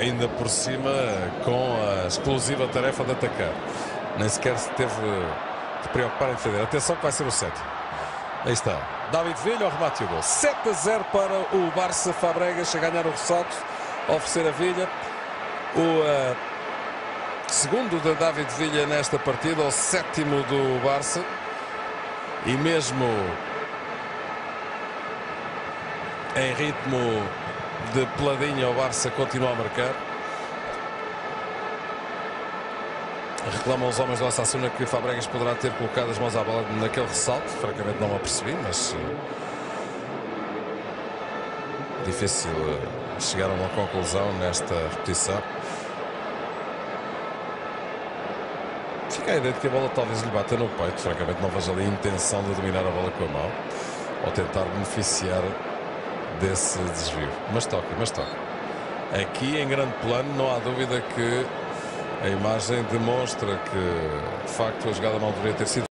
ainda por cima com a explosiva tarefa de atacar. Nem sequer se teve de preocupar em defender. Atenção que vai ser o sétimo. Aí está. David Villa, o remate e o gol. 7 a 0 para o Barça Fabregas a ganhar o ressalto, a oferecer a Villa. O uh, segundo de David Villa nesta partida, o sétimo do Barça. E mesmo em ritmo de peladinha, o Barça continua a marcar. Reclamam os homens do Osasuna que Fabregas poderá ter colocado as mãos à bola naquele ressalto. Francamente não apercebi, mas uh, difícil uh, chegar a uma conclusão nesta repetição. Fica a ideia de que a bola talvez lhe bata no peito. Francamente não vejo ali a intenção de dominar a bola com a mão ou tentar beneficiar desse desvio. Mas toca, mas toca. Aqui em grande plano não há dúvida que a imagem demonstra que de facto a jogada não deveria ter sido